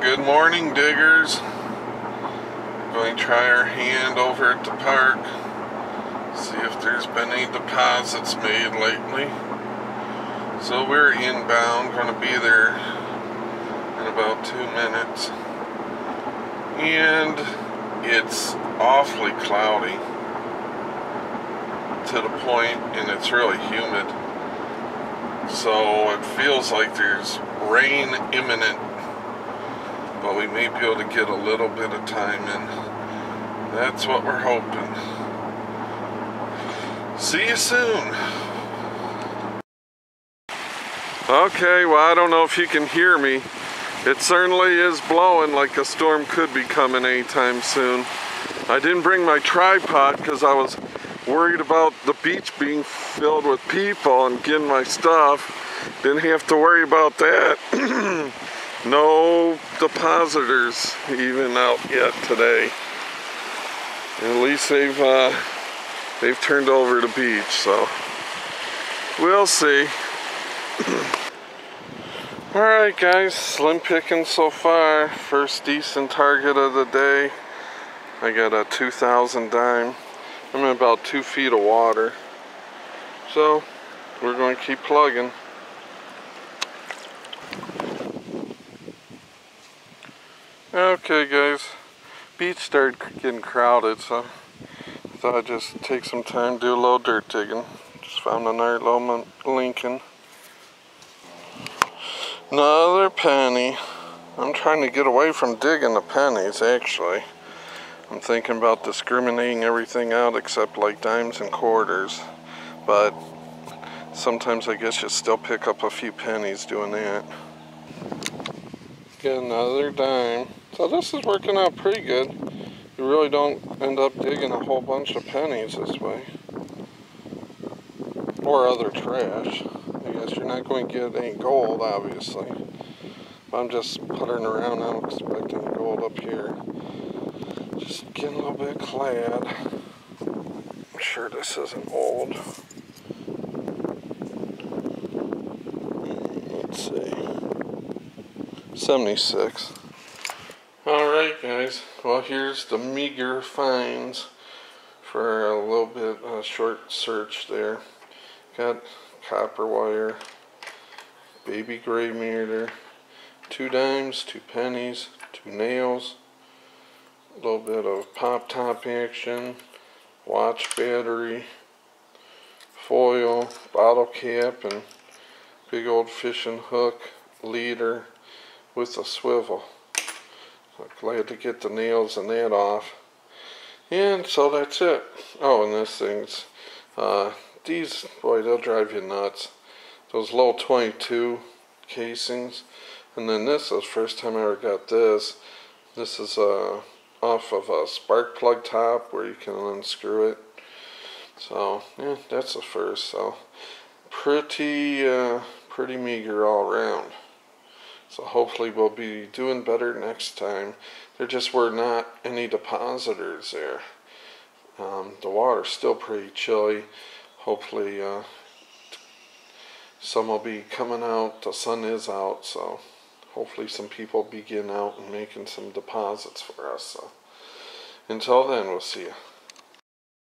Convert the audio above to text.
Good morning, diggers. Going to try our hand over at the park. See if there's been any deposits made lately. So we're inbound, going to be there in about two minutes. And it's awfully cloudy to the point, and it's really humid. So it feels like there's rain imminent but we may be able to get a little bit of time in. That's what we're hoping. See you soon. Okay, well, I don't know if you can hear me. It certainly is blowing like a storm could be coming anytime soon. I didn't bring my tripod because I was worried about the beach being filled with people and getting my stuff. Didn't have to worry about that. no depositors even out yet today. at least they've uh, they've turned over the beach, so we'll see. Alright guys, slim picking so far. First decent target of the day. I got a 2000 dime. I'm in about two feet of water. So, we're going to keep plugging. Okay guys, beach started getting crowded so I thought I'd just take some time do a little dirt digging. Just found another little Lincoln. Another penny. I'm trying to get away from digging the pennies actually. I'm thinking about discriminating everything out except like dimes and quarters. But sometimes I guess you still pick up a few pennies doing that. Another dime. So this is working out pretty good. You really don't end up digging a whole bunch of pennies this way. Or other trash. I guess you're not going to get any gold, obviously. But I'm just puttering around. I don't expect any gold up here. Just getting a little bit clad. I'm sure this isn't old. Let's see. 76. Alright guys, well here's the meager finds for a little bit a short search there. Got copper wire, baby gray meter, two dimes, two pennies, two nails, a little bit of pop top action, watch battery, foil, bottle cap, and big old fishing hook, leader with a swivel. Glad to get the nails and that off. And so that's it. Oh, and this thing's, uh, these, boy, they'll drive you nuts. Those little 22 casings. And then this is first time I ever got this. This is uh, off of a spark plug top where you can unscrew it. So, yeah, that's the first. So, pretty, uh, pretty meager all around. So hopefully we'll be doing better next time. There just were not any depositors there. Um, the water's still pretty chilly. Hopefully uh, some will be coming out. The sun is out, so hopefully some people begin out and making some deposits for us. So until then, we'll see you.